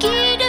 get